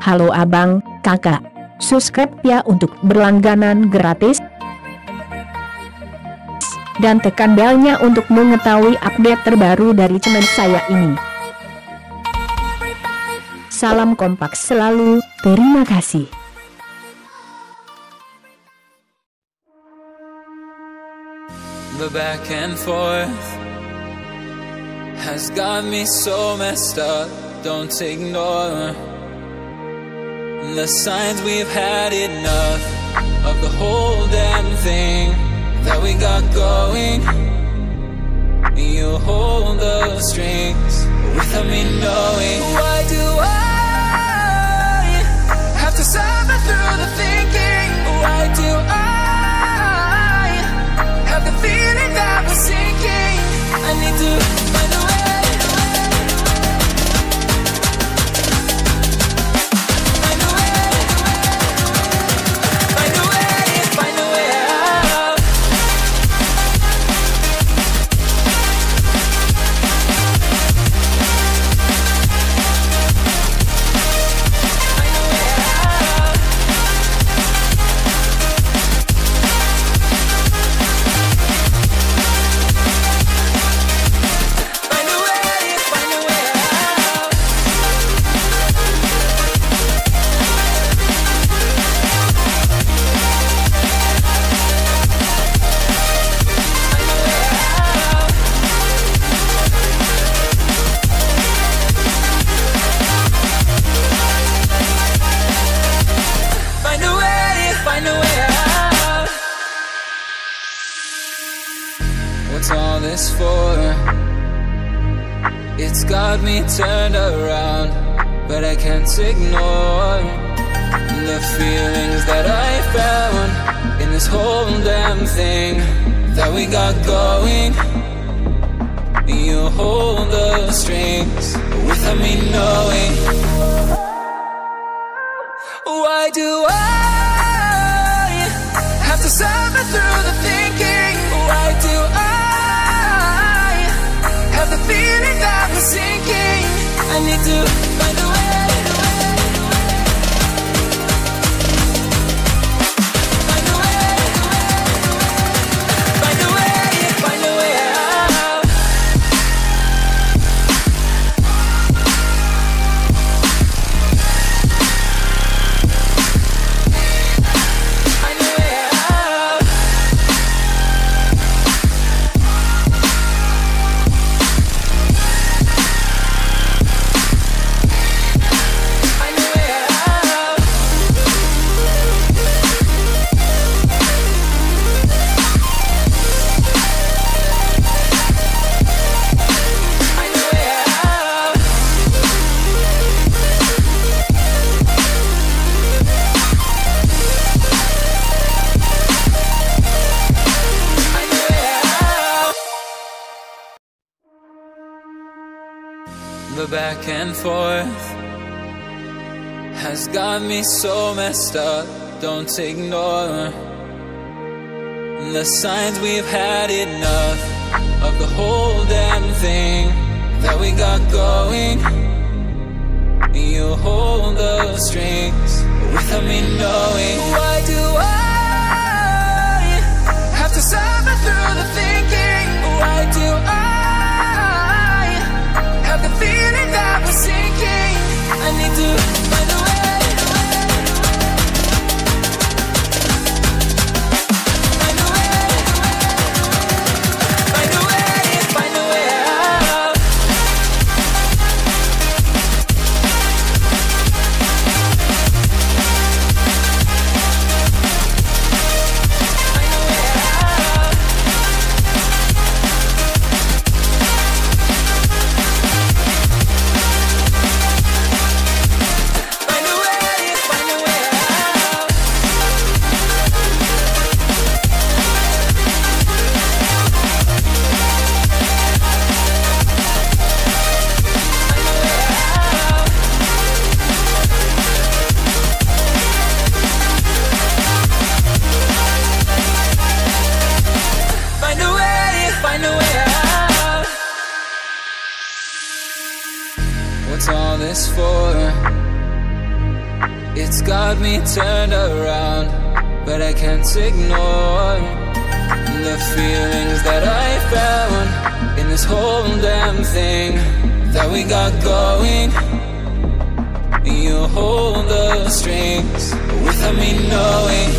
Halo abang, kakak. Subscribe ya untuk berlangganan gratis. Dan tekan belnya untuk mengetahui update terbaru dari channel saya ini. Salam kompak selalu, terima kasih. The back and forth has got me so messed up. Don't ignore the signs we've had enough of the whole damn thing that we got going. You hold the strings without me knowing. Why do I have to suffer through the thinking? What's all this for? It's got me turned around, but I can't ignore the feelings that I found in this whole damn thing that we got going. You hold the strings without me knowing. Why do I have to suffer through the thinking? Need to The back and forth has got me so messed up. Don't ignore the signs we've had enough of the whole damn thing that we got going. You hold the strings without me knowing. Why do I have to suffer through the thinking? Why do what's all this for? It's got me turned around But I can't ignore The feelings that I found In this whole damn thing That we got going. You hold the strings Without me knowing.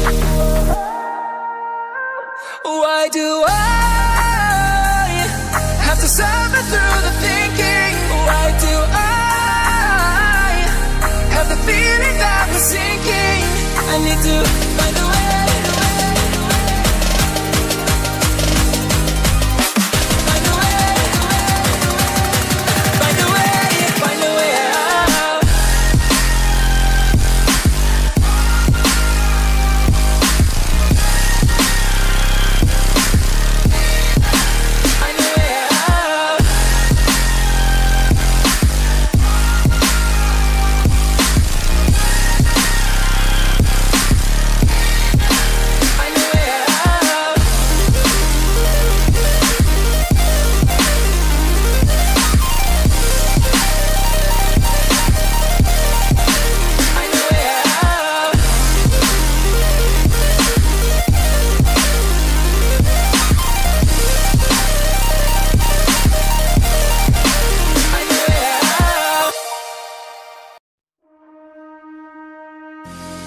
Why do I Have to suffer through the thinking? I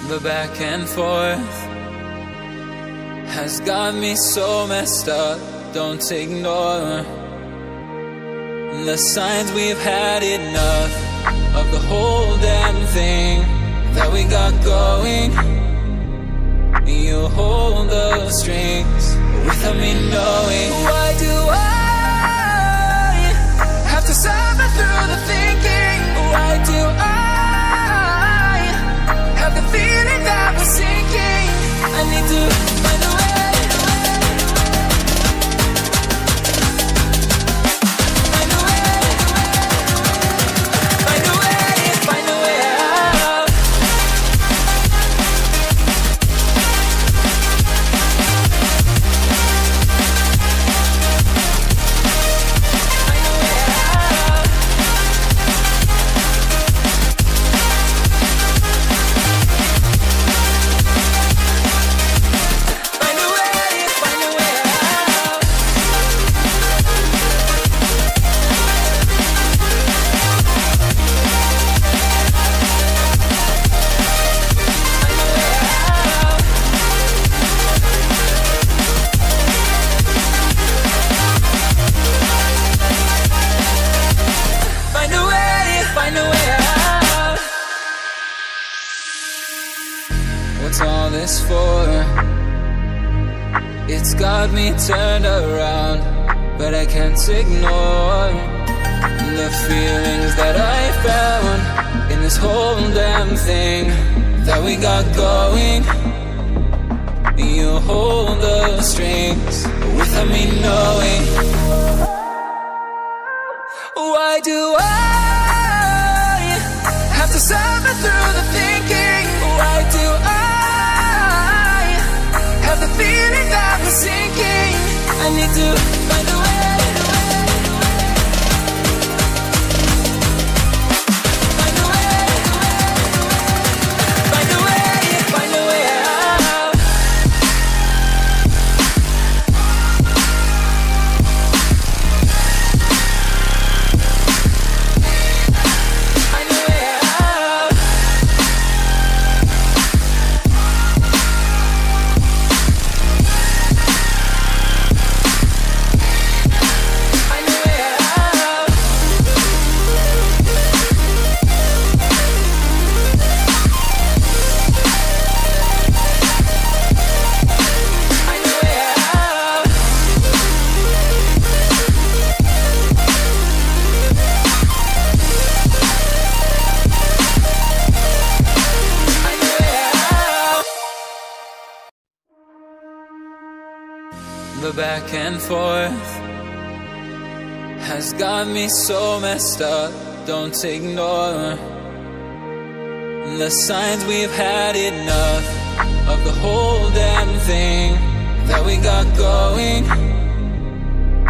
The back and forth has got me so messed up. Don't ignore the signs we've had enough of the whole damn thing that we got going. You hold the strings without me knowing. Why do I have to suffer through the thinking? What's all this for? It's got me turned around, but I can't ignore the feelings that I found in this whole damn thing that we got going. You hold the strings without me knowing. Why do I have to suffer through the thinking? I The back and forth has got me so messed up. Don't ignore the signs we've had enough of the whole damn thing that we got going.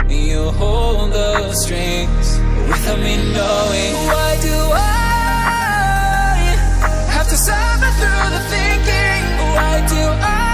You hold the strings without me knowing. Why do I have to suffer through the thinking? Why do I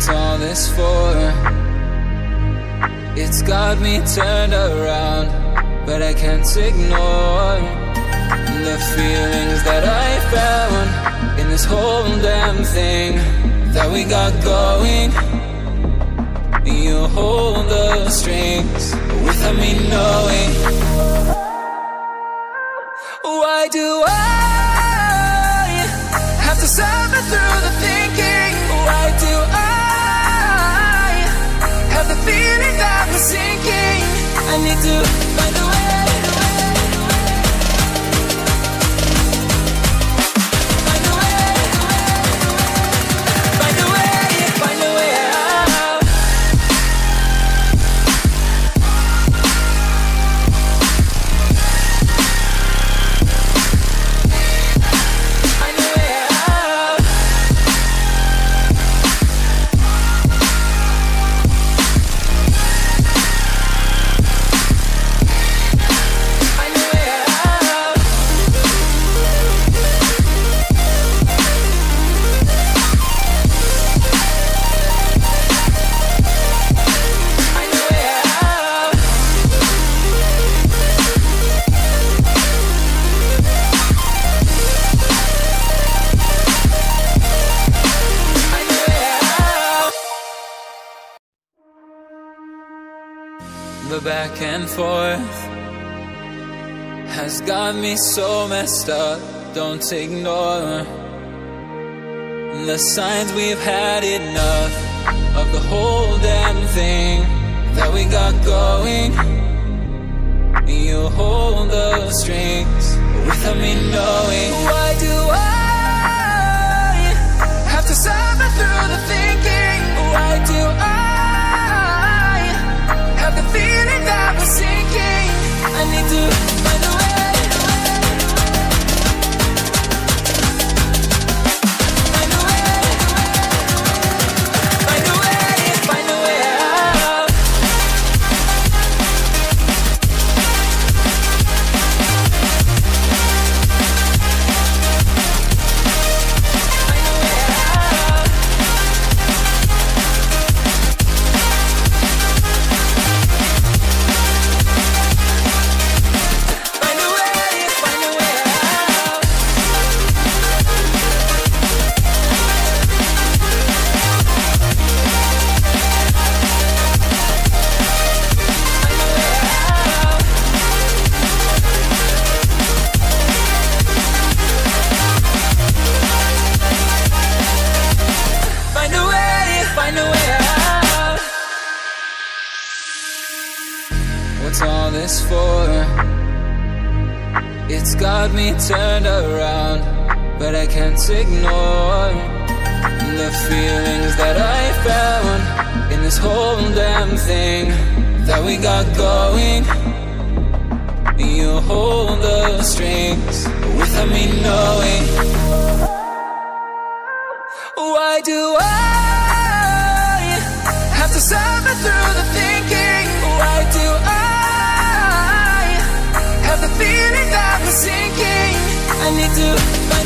What's all this for? It's got me turned around, but I can't ignore the feelings that I found in this whole damn thing that we got going. You hold the strings without me knowing. Why do I have to suffer through the thinking? The back and forth has got me so messed up. Don't ignore the signs we've had enough of the whole damn thing that we got going. You hold the strings without me knowing. Why do I have to suffer through the thinking? Why do I What's all this for? It's got me turned around, but I can't ignore the feelings that I found in this whole damn thing that we got going. You hold the strings without me knowing. Why do I have to suffer through the thinking? Why do I need to